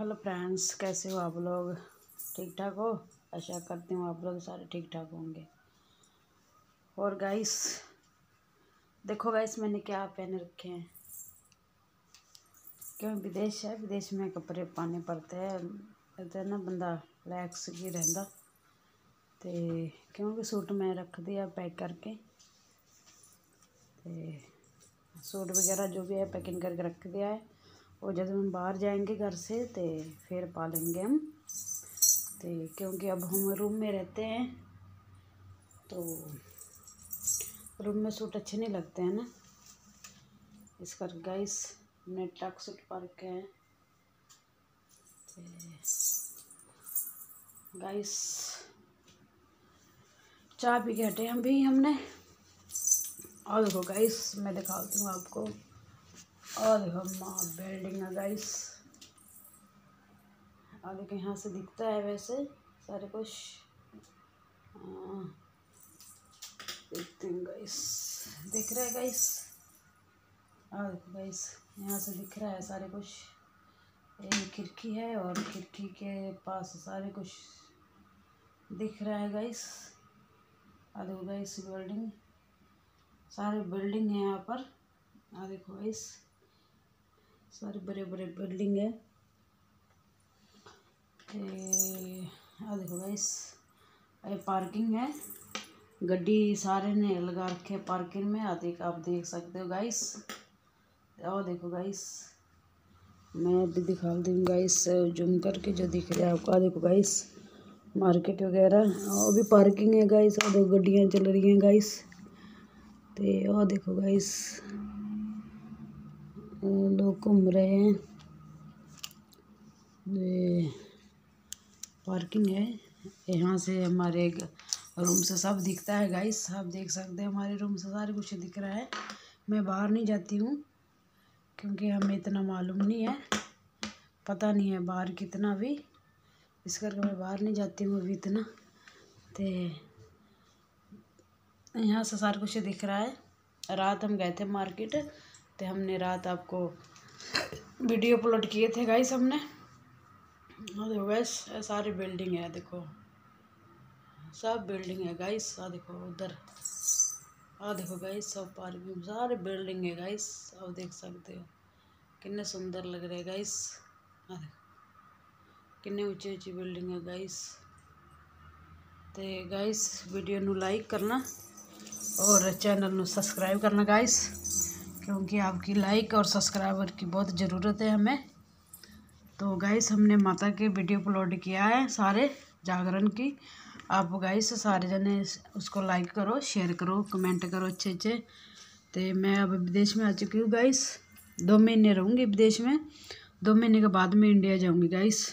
Hello friends, कैसे हो आप लोग? ठीक ठाक हो? आशा करती हूँ आप लोग सारे ठीक ठाक होंगे। और गाइस देखो गाइस मैंने क्या पहन रखे हैं। क्यों? विदेश है, विदेश में कपड़े पाने पड़ते हैं। इधर ना बंदा रिलैक्स ही रहता। तो क्योंकि सूट मैं रख दिया पैक करके। तो सूट वगैरह जो भी है, पैकिंग करके रख दिया है। और जब हम बाहर जाएँगे घर से तो फिर पालेंगे हम। तो क्योंकि अब हम रूम में रहते हैं तो रूम में सूट अच्छे नहीं लगते हैं ना। इस कर गाइस ने टक सूट पा रखे हैं। गाइस चाय पी के हटे हम भी हमने। और देखो गाइस मैं दिखाती हूँ आपको। और बिल्डिंग है गाइस और देखो यहाँ से दिखता है वैसे सारे कुछ। देखते हैं गाइस दिख रहा है गाइस और गाइस यहाँ से दिख रहा है सारे कुछ। एक खिड़की है और खिड़की के पास सारे कुछ दिख रहा है गाइस और देखो गाइस बिल्डिंग सारे बिल्डिंग है यहाँ पर। आ देखो गाइस सारे बड़े बड़े बिल्डिंग है। देखो ये पार्किंग है। गड्डी सारे ने लगा रखे पार्किंग में। आ देख, आप देख सकते हो गाइस और देखो गाइस मैं अभी दिखा दूँ गाइस जूम करके जो दिख रहा है आपको। देखो गाइस मार्केट वगैरह। और भी पार्किंग है गाइस और देखो गड्डियाँ चल रही हैं गाइस तो और देखो गाइस लोग घूम रहे हैं। ये पार्किंग है। यहाँ से हमारे रूम से सब दिखता है गाइस आप देख सकते हैं हमारे रूम से सारे कुछ दिख रहा है। मैं बाहर नहीं जाती हूँ, क्योंकि हमें इतना मालूम नहीं है। पता नहीं है बाहर कितना भी इस करके मैं बाहर नहीं जाती हूँ अभी इतना। तो यहाँ से सारा कुछ दिख रहा है। रात हम गए थे मार्केट। तो हमने रात आपको वीडियो अपलोड किए थे गाइस हमने। देखो गैस सारी बिल्डिंग है, देखो। सब बिल्डिंग है गाइस आ देखो उधर। आ देखो गाइस सब पार्किंग सारे बिल्डिंग है गाइस आप देख सकते हो। कितने सुंदर लग रहे हैं गाइस आ देखो। कितने ऊँची ऊँची बिल्डिंग है गाइस तो गाइस वीडियो नु लाइक करना और चैनल सब्सक्राइब करना गाइस क्योंकि आपकी लाइक और सब्सक्राइबर की बहुत ज़रूरत है हमें। तो गाइस हमने माता के वीडियो अपलोड किया है सारे जागरण की। आप गाइस सारे जने उसको लाइक करो शेयर करो कमेंट करो अच्छे अच्छे। तो मैं अब विदेश में आ चुकी हूँ गाइस दो महीने रहूँगी विदेश में। दो महीने के बाद में इंडिया जाऊँगी गाइस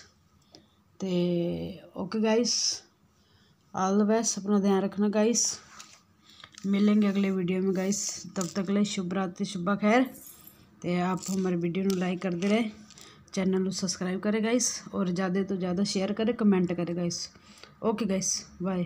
तो okay guys all the best अपना ध्यान रखना गाइस मिलेंगे अगले वीडियो में गाइस तब तक ले शुभ रात्रि, शुभ खैर तो आप हमारे वीडियो में लाइक कर दे रहे. चैनल को सब्सक्राइब करें गाइस और ज़्यादा तो ज़्यादा शेयर करें कमेंट करें गाइस ओके गाइस बाय